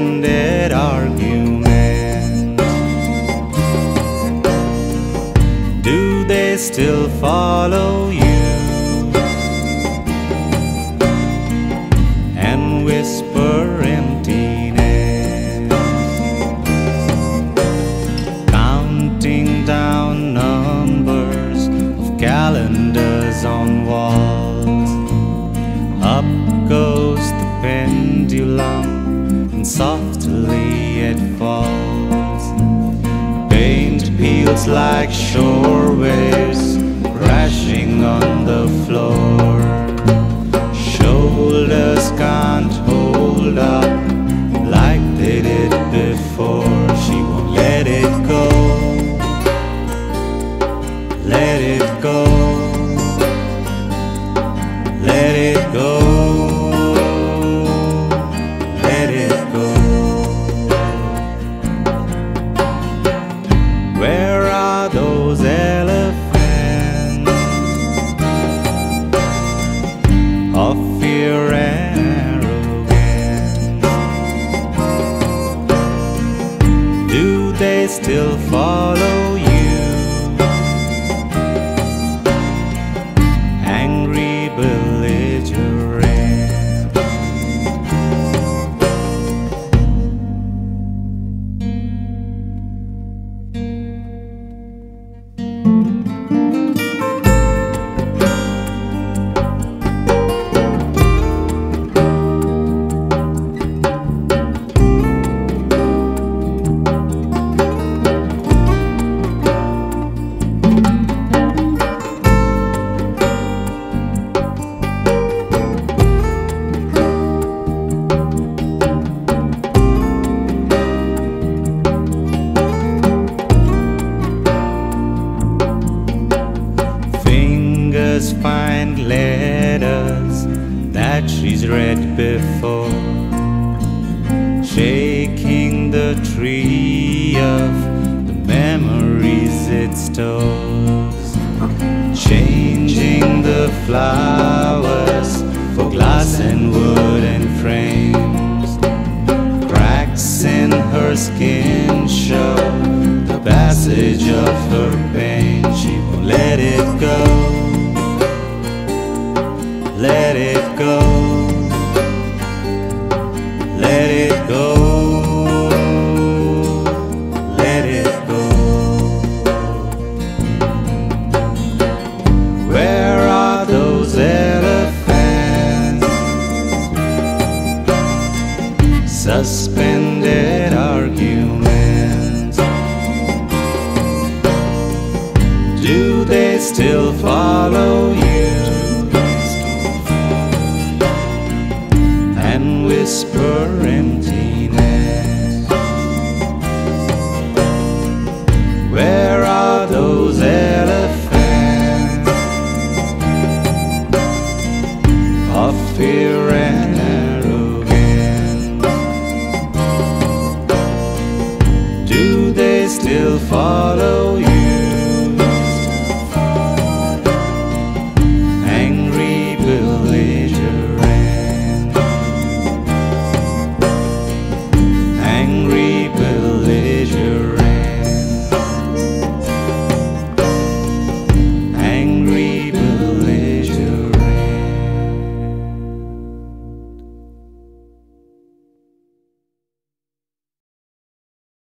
ended arguments? Do they still follow you? And whisper emptiness Counting down numbers of calendars on walls Up goes the pendulum and softly it falls. Paint peels like shore waves crashing on the floor. Still follow she's read before, shaking the tree of the memories it stores, changing the flowers for glass and wooden frames. Cracks in her skin show the passage of her pain. She won't let it go. Still follow